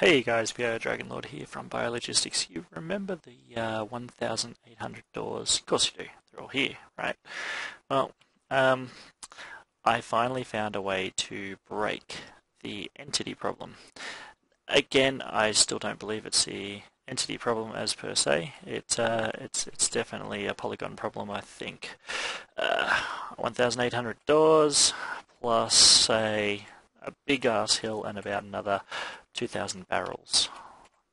Hey guys, we are Dragonlord here from Biologistics. You remember the uh, 1,800 doors? Of course you do. They're all here, right? Well, um, I finally found a way to break the entity problem. Again, I still don't believe it's the entity problem as per se. It, uh, it's, it's definitely a polygon problem, I think. Uh, 1,800 doors plus, say, a big ass hill and about another 2,000 barrels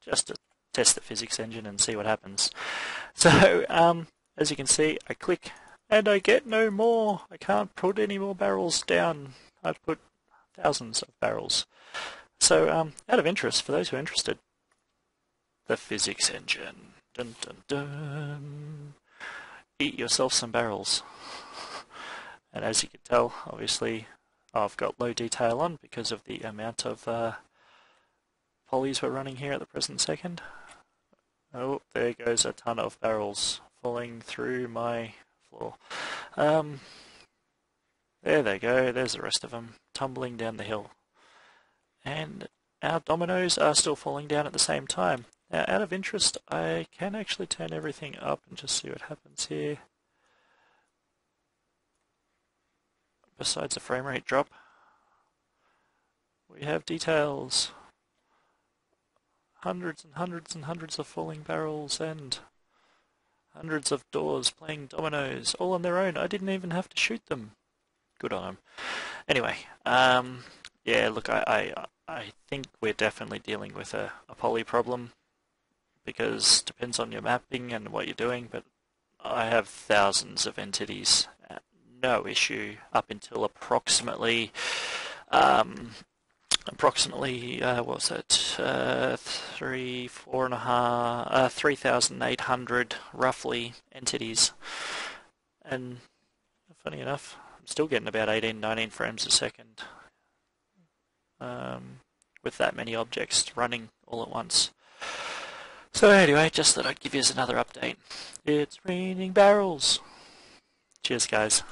just to test the physics engine and see what happens. So um, as you can see I click and I get no more. I can't put any more barrels down. I've put thousands of barrels. So um, out of interest, for those who are interested, the physics engine. Dun dun dun. Eat yourself some barrels. And as you can tell, obviously I've got low detail on because of the amount of uh, polys we're running here at the present second. Oh, there goes a ton of barrels falling through my floor. Um, there they go, there's the rest of them, tumbling down the hill. And our dominoes are still falling down at the same time. Now, out of interest, I can actually turn everything up and just see what happens here. Besides the frame rate drop, we have details hundreds and hundreds and hundreds of falling barrels and hundreds of doors playing dominoes all on their own. I didn't even have to shoot them. Good on them. Anyway, um, yeah, look, I, I, I think we're definitely dealing with a, a poly problem because depends on your mapping and what you're doing, but I have thousands of entities. No issue up until approximately um, approximately uh, what was it? Uh, three four and a half uh, three thousand eight hundred roughly entities. And funny enough I'm still getting about 18 19 frames a second um, with that many objects running all at once. So anyway just thought I'd give you another update. It's raining barrels. Cheers guys